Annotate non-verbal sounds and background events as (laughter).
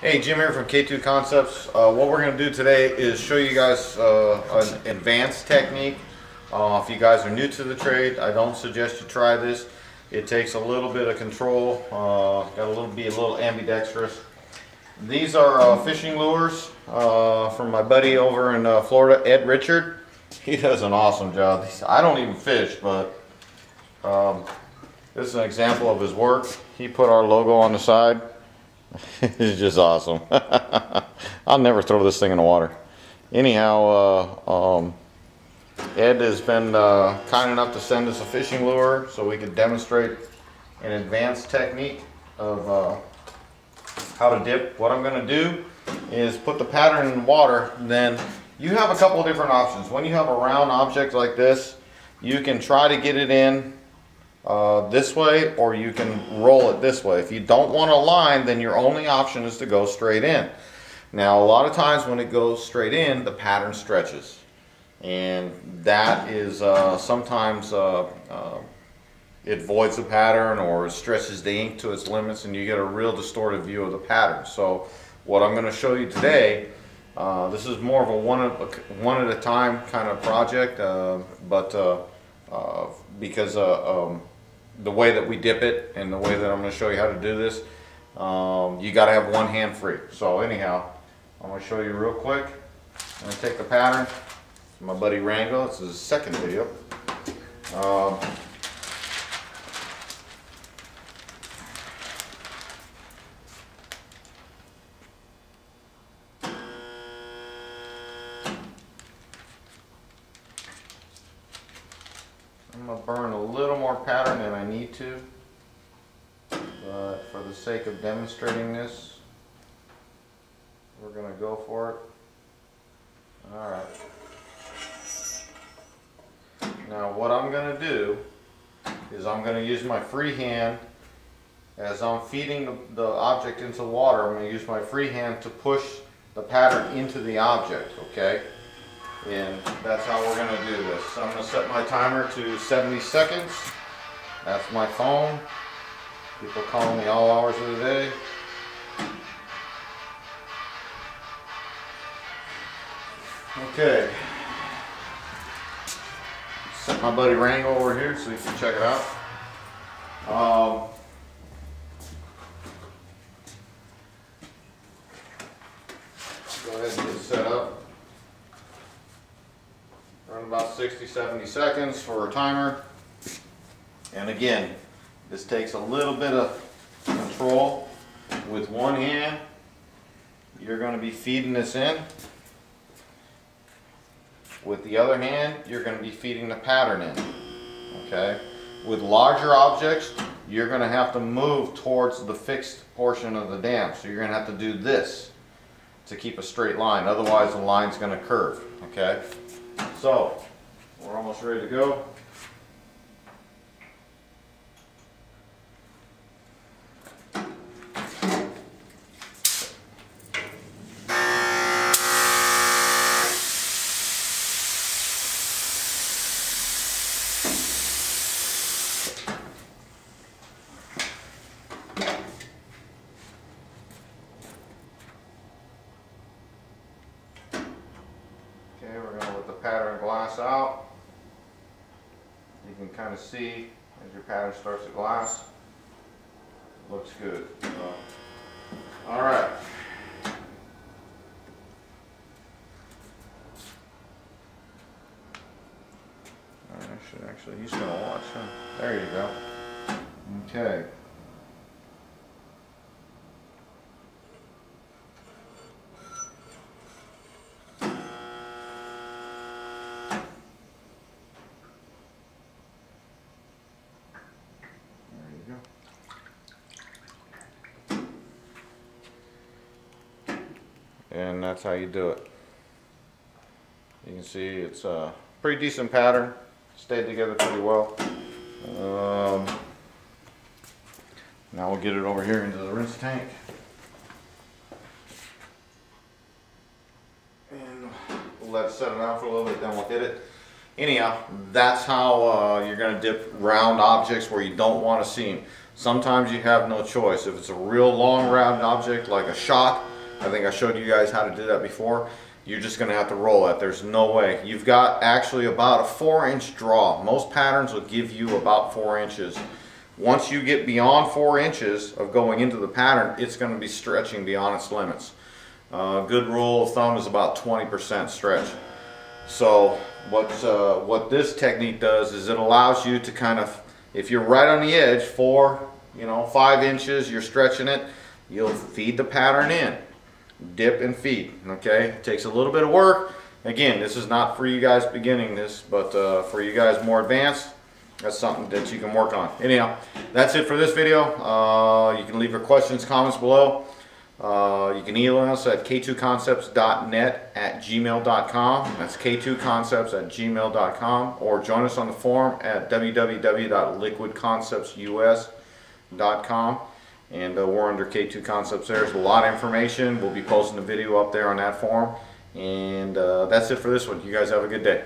Hey, Jim here from K2 Concepts. Uh, what we're going to do today is show you guys uh, an advanced technique. Uh, if you guys are new to the trade, I don't suggest you try this. It takes a little bit of control, uh, got a little be a little ambidextrous. These are uh, fishing lures uh, from my buddy over in Florida, Ed Richard. He does an awesome job. I don't even fish, but um, this is an example of his work. He put our logo on the side. (laughs) it's just awesome. (laughs) I'll never throw this thing in the water. Anyhow, uh, um, Ed has been uh, kind enough to send us a fishing lure so we could demonstrate an advanced technique of uh, how to dip. What I'm going to do is put the pattern in the water. Then you have a couple different options. When you have a round object like this, you can try to get it in uh, this way or you can roll it this way. If you don't want a line, then your only option is to go straight in. Now, a lot of times when it goes straight in, the pattern stretches. And that is uh, sometimes uh, uh it voids the pattern or stretches the ink to its limits and you get a real distorted view of the pattern. So what I'm going to show you today, uh, this is more of a one, at, one at a time kind of project, but because um, the way that we dip it and the way that I'm going to show you how to do this, um, you got to have one hand free. So anyhow, I'm going to show you real quick. I'm going to take the pattern. My buddy Rango, this is his second video. Um, burn a little more pattern than I need to. But for the sake of demonstrating this, we're going to go for it. Alright. Now what I'm going to do is I'm going to use my free hand as I'm feeding the, the object into the water, I'm going to use my free hand to push the pattern into the object, okay? And that's how we're going to do this. So I'm going to set my timer to 70 seconds. That's my phone. People call me all hours of the day. Okay. Set my buddy Rango over here so you can check it out. Um, go ahead and get set up. Run about 60, 70 seconds for a timer. And again, this takes a little bit of control. With one hand, you're going to be feeding this in. With the other hand, you're going to be feeding the pattern in. Okay? With larger objects, you're going to have to move towards the fixed portion of the dam. So you're going to have to do this to keep a straight line. Otherwise, the line's going to curve. Okay? So, we're almost ready to go. Pattern glass out. You can kind of see as your pattern starts to glass. Looks good. So, all right. I should actually, he's going to watch. Huh? There you go. Okay. And that's how you do it. You can see it's a pretty decent pattern, stayed together pretty well. Um, now we'll get it over here into the rinse tank. And we'll let it settle down for a little bit, then we'll hit it. Anyhow, that's how uh, you're going to dip round objects where you don't want to see them. Sometimes you have no choice. If it's a real long round object like a shot, I think I showed you guys how to do that before. You're just gonna have to roll it. There's no way. You've got actually about a four inch draw. Most patterns will give you about four inches. Once you get beyond four inches of going into the pattern, it's gonna be stretching beyond its limits. Uh, good rule of thumb is about 20% stretch. So what, uh, what this technique does is it allows you to kind of, if you're right on the edge, four, you know, five inches, you're stretching it, you'll feed the pattern in. Dip and feed, okay? It takes a little bit of work. Again, this is not for you guys beginning this, but uh, for you guys more advanced, that's something that you can work on. Anyhow, that's it for this video. Uh, you can leave your questions, comments below. Uh, you can email us at k2concepts.net at gmail.com. That's k2concepts at gmail.com. Or join us on the forum at www.liquidconceptsus.com. And uh, we're under K2 Concepts there. There's a lot of information. We'll be posting a video up there on that forum. And uh, that's it for this one. You guys have a good day.